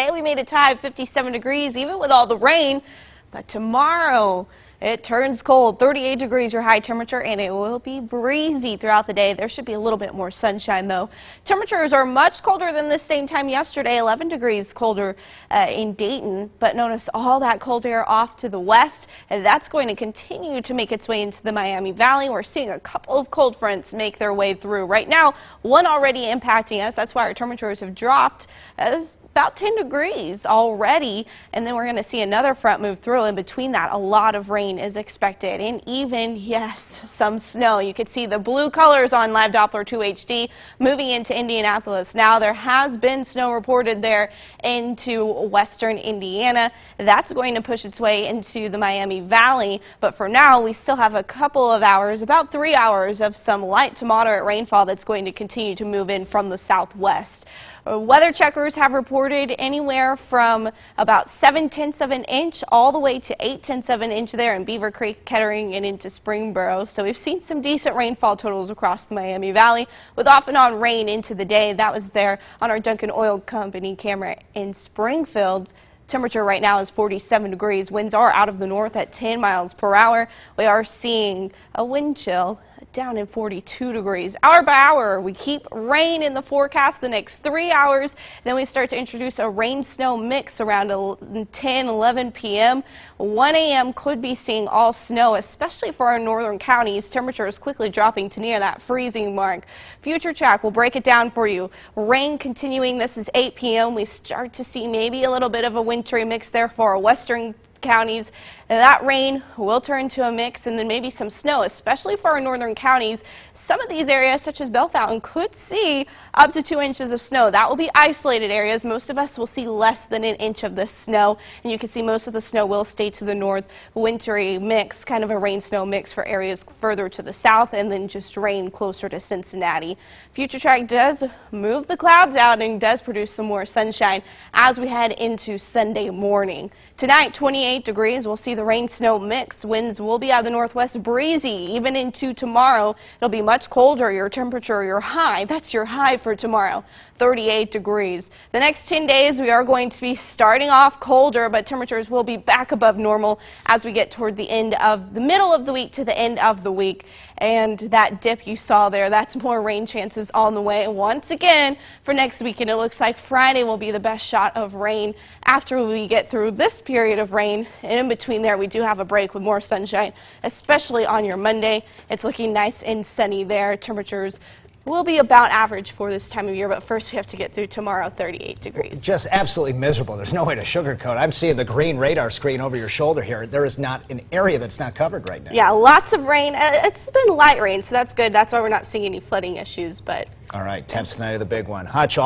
Today we made a high of 57 degrees, even with all the rain. But tomorrow, it turns cold, 38 degrees your high temperature, and it will be breezy throughout the day. There should be a little bit more sunshine, though. Temperatures are much colder than the same time yesterday, 11 degrees colder uh, in Dayton. But notice all that cold air off to the west, and that's going to continue to make its way into the Miami Valley. We're seeing a couple of cold fronts make their way through. Right now, one already impacting us. That's why our temperatures have dropped as about 10 degrees already. And then we're going to see another front move through. In between that, a lot of rain is expected and even, yes, some snow. You could see the blue colors on Live Doppler 2 HD moving into Indianapolis. Now, there has been snow reported there into western Indiana. That's going to push its way into the Miami Valley. But for now, we still have a couple of hours, about three hours of some light to moderate rainfall that's going to continue to move in from the southwest. Uh, weather checkers have reported anywhere from about 7 tenths of an inch all the way to 8 tenths of an inch there in Beavercreek, Kettering, and into Springboro. So we've seen some decent rainfall totals across the Miami Valley with off and on rain into the day. That was there on our Duncan Oil Company camera in Springfield. Temperature right now is 47 degrees. Winds are out of the north at 10 miles per hour. We are seeing a wind chill down in 42 degrees. Hour by hour, we keep rain in the forecast the next three hours. Then we start to introduce a rain snow mix around 10, 11 p.m. 1 a.m. could be seeing all snow, especially for our northern counties. Temperatures quickly dropping to near that freezing mark. Future track will break it down for you. Rain continuing. This is 8 p.m. We start to see maybe a little bit of a wintry mix there for our western counties. And that rain will turn to a mix and then maybe some snow, especially for our northern counties. Some of these areas, such as Bellefontaine, could see up to two inches of snow. That will be isolated areas. Most of us will see less than an inch of this snow. And you can see most of the snow will stay to the north. Wintry mix, kind of a rain snow mix for areas further to the south and then just rain closer to Cincinnati. Future track does move the clouds out and does produce some more sunshine as we head into Sunday morning. Tonight, 28 28 degrees. We'll see the rain snow mix. Winds will be out of the northwest breezy even into tomorrow. It'll be much colder. Your temperature, your high, that's your high for tomorrow, 38 degrees. The next 10 days we are going to be starting off colder, but temperatures will be back above normal as we get toward the end of the middle of the week to the end of the week. And that dip you saw there, that's more rain chances on the way once again for next weekend, it looks like Friday will be the best shot of rain after we get through this period of rain and in between there, we do have a break with more sunshine, especially on your Monday. It's looking nice and sunny there. Temperatures will be about average for this time of year, but first we have to get through tomorrow, 38 degrees. Just absolutely miserable. There's no way to sugarcoat. I'm seeing the green radar screen over your shoulder here. There is not an area that's not covered right now. Yeah, lots of rain. Uh, it's been light rain, so that's good. That's why we're not seeing any flooding issues. But all right, temps tonight are the big one. Hutch.